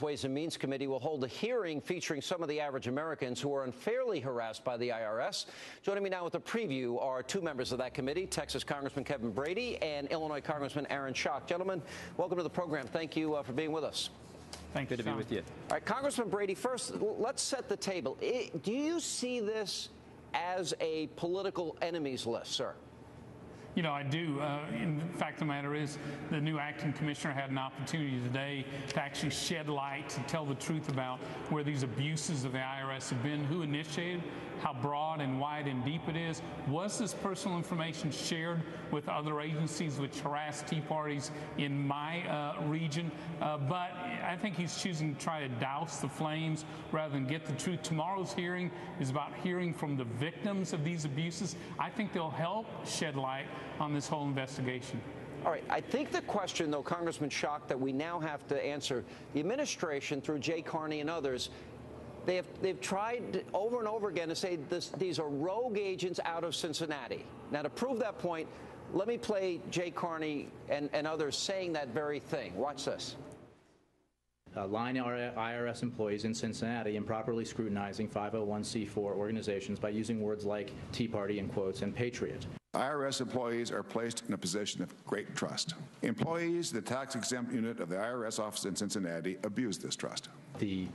Ways and Means Committee will hold a hearing featuring some of the average Americans who are unfairly harassed by the IRS. Joining me now with a preview are two members of that committee, Texas Congressman Kevin Brady and Illinois Congressman Aaron Schock. Gentlemen, welcome to the program. Thank you uh, for being with us. Thank Good to be with you. All right, Congressman Brady, first, let's set the table. Do you see this as a political enemies list, sir? You know, I do. Uh, in fact, the matter is, the new acting commissioner had an opportunity today to actually shed light to tell the truth about where these abuses of the IRS have been, who initiated, how broad and wide and deep it is. Was this personal information shared with other agencies which harass Tea Parties in my uh, region? Uh, but I think he's choosing to try to douse the flames rather than get the truth. Tomorrow's hearing is about hearing from the victims of these abuses. I think they'll help shed light on this whole investigation. All right. I think the question, though, Congressman Schock, that we now have to answer the administration through Jay Carney and others. They have, they've tried over and over again to say this, these are rogue agents out of Cincinnati. Now, to prove that point, let me play Jay Carney and, and others saying that very thing. Watch this uh, line IRS employees in Cincinnati improperly scrutinizing 501c4 organizations by using words like Tea Party in quotes and Patriot. IRS employees are placed in a position of great trust. Employees, the tax exempt unit of the IRS office in Cincinnati, abuse this trust. The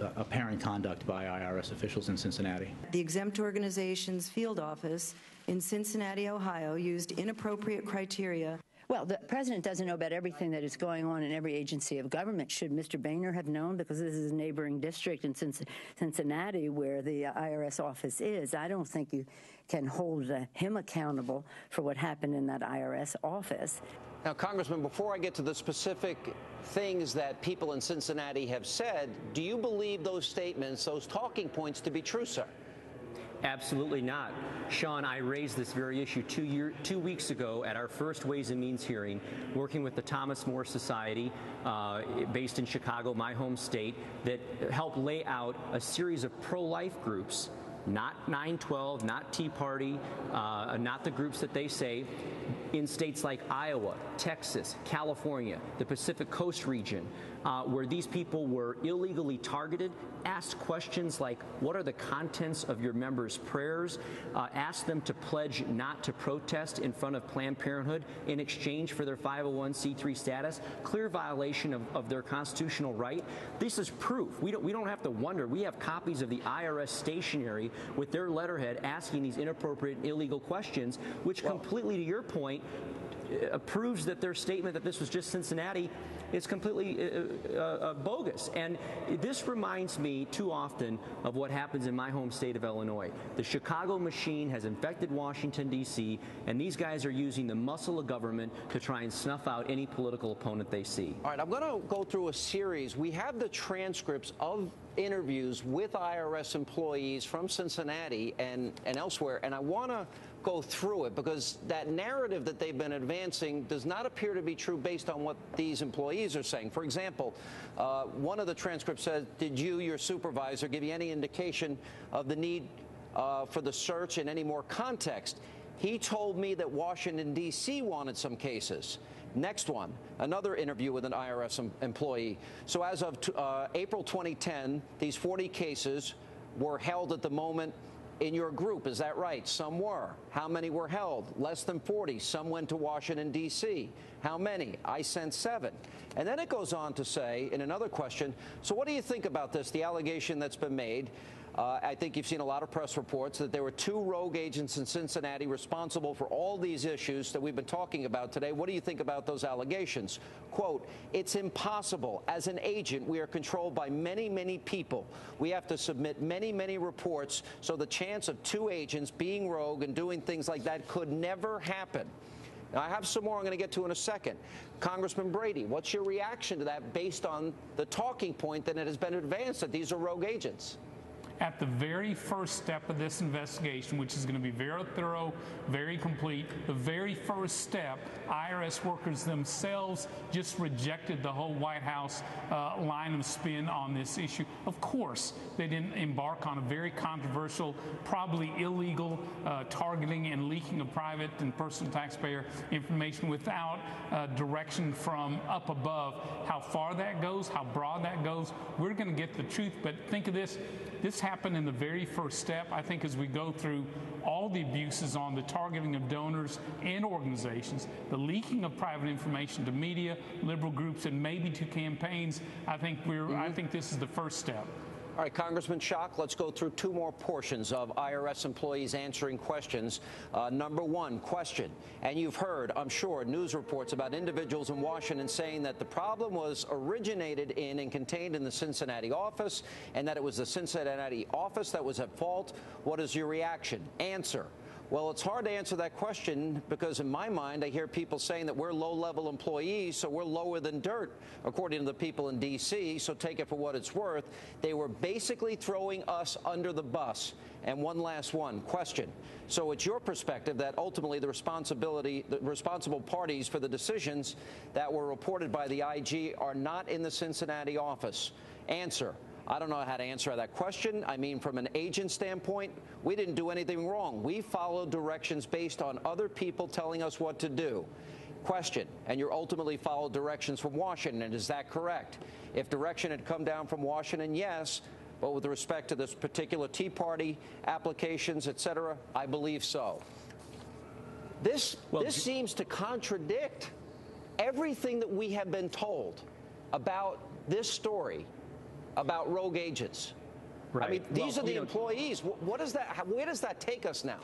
uh, apparent conduct by IRS officials in Cincinnati. The exempt organization's field office in Cincinnati, Ohio, used inappropriate criteria well, the president doesn't know about everything that is going on in every agency of government. Should Mr. Boehner have known? Because this is a neighboring district in Cincinnati where the IRS office is. I don't think you can hold uh, him accountable for what happened in that IRS office. Now, Congressman, before I get to the specific things that people in Cincinnati have said, do you believe those statements, those talking points to be true, sir? Absolutely not. Sean, I raised this very issue two, year, two weeks ago at our first Ways and Means hearing, working with the Thomas More Society, uh, based in Chicago, my home state, that helped lay out a series of pro life groups not 912, not Tea Party, uh, not the groups that they say, in states like Iowa, Texas, California, the Pacific Coast region, uh, where these people were illegally targeted, asked questions like, What are the contents of your members' prayers? Uh, asked them to pledge not to protest in front of Planned Parenthood in exchange for their 501c3 status. Clear violation of, of their constitutional right. This is proof. We don't, we don't have to wonder. We have copies of the IRS stationery with their letterhead asking these inappropriate, illegal questions, which well, completely, to your point, uh, proves that their statement that this was just Cincinnati is completely uh, uh, uh, bogus. And this reminds me too often of what happens in my home state of Illinois. The Chicago machine has infected Washington, D.C., and these guys are using the muscle of government to try and snuff out any political opponent they see. All right, I'm going to go through a series. We have the transcripts of interviews with IRS employees from Cincinnati and, and elsewhere, and I want to go through it because that narrative that they've been advancing does not appear to be true based on what these employees are saying. For example, uh, one of the transcripts says, Did you, your supervisor, give you any indication of the need uh, for the search in any more context? He told me that Washington, D.C. wanted some cases. Next one, another interview with an IRS em employee. So as of uh, April 2010, these 40 cases were held at the moment in your group. Is that right? Some were. How many were held? Less than 40. Some went to Washington, D.C. How many? I sent seven. And then it goes on to say in another question so, what do you think about this, the allegation that's been made? Uh, I think you've seen a lot of press reports that there were two rogue agents in Cincinnati responsible for all these issues that we've been talking about today. What do you think about those allegations? Quote, it's impossible. As an agent, we are controlled by many, many people. We have to submit many, many reports, so the chance of two agents being rogue and doing things like that could never happen. Now, I have some more I'm going to get to in a second. Congressman Brady, what's your reaction to that based on the talking point that it has been advanced that these are rogue agents? At the very first step of this investigation, which is going to be very thorough, very complete, the very first step, IRS workers themselves just rejected the whole White House uh, line of spin on this issue. Of course, they didn't embark on a very controversial, probably illegal uh, targeting and leaking of private and personal taxpayer information without uh, direction from up above. How far that goes, how broad that goes, we're going to get the truth. But think of this this happened in the very first step. I think as we go through all the abuses on the targeting of donors and organizations, the leaking of private information to media, liberal groups, and maybe to campaigns, I think we're. I mm-hmm. think this is the first step. All right, Congressman Schock, let's go through two more portions of IRS employees answering questions. Uh, number one, question. And you've heard, I'm sure, news reports about individuals in Washington saying that the problem was originated in and contained in the Cincinnati office and that it was the Cincinnati office that was at fault. What is your reaction? Answer. Well, it's hard to answer that question because, in my mind, I hear people saying that we're low level employees, so we're lower than dirt, according to the people in D.C., so take it for what it's worth. They were basically throwing us under the bus. And one last one question. So it's your perspective that ultimately the responsibility, the responsible parties for the decisions that were reported by the IG are not in the Cincinnati office. Answer. I don't know how to answer that question. I mean, from an agent standpoint, we didn't do anything wrong. We followed directions based on other people telling us what to do. Question, and you ultimately followed directions from Washington. Is that correct? If direction had come down from Washington, yes. But with respect to this particular Tea Party applications, et cetera, I believe so. This, Well, this seems to contradict everything that we have been told about this story about rogue agents. Right. I mean, these Well, are the employees. Wh- What is that? Where does that take us now?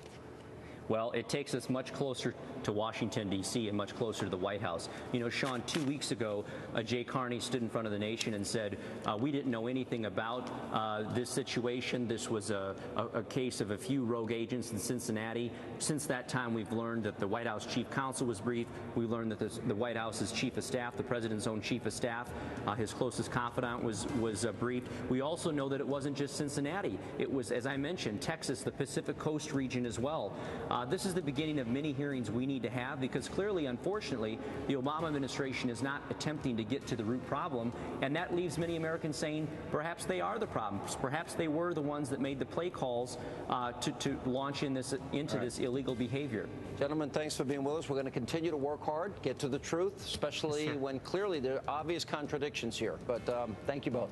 Well, it takes us much closer to Washington, D.C., and much closer to the White House. You know, Sean, two weeks ago, uh, Jay Carney stood in front of the nation and said, uh, We didn't know anything about uh, this situation. This was a, a, a case of a few rogue agents in Cincinnati. Since that time, we've learned that the White House chief counsel was briefed. We learned that this, the White House's chief of staff, the president's own chief of staff, uh, his closest confidant, was, was uh, briefed. We also know that it wasn't just Cincinnati, it was, as I mentioned, Texas, the Pacific Coast region as well. Uh, this is the beginning of many hearings we need to have because clearly, unfortunately, the Obama administration is not attempting to get to the root problem, and that leaves many Americans saying perhaps they are the problem. Perhaps they were the ones that made the play calls uh, to, to launch in this into this illegal behavior. Gentlemen, thanks for being with us. We're going to continue to work hard, get to the truth, especially when clearly there are obvious contradictions here. But um, thank you both.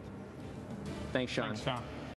Thanks, Sean. Thanks, John.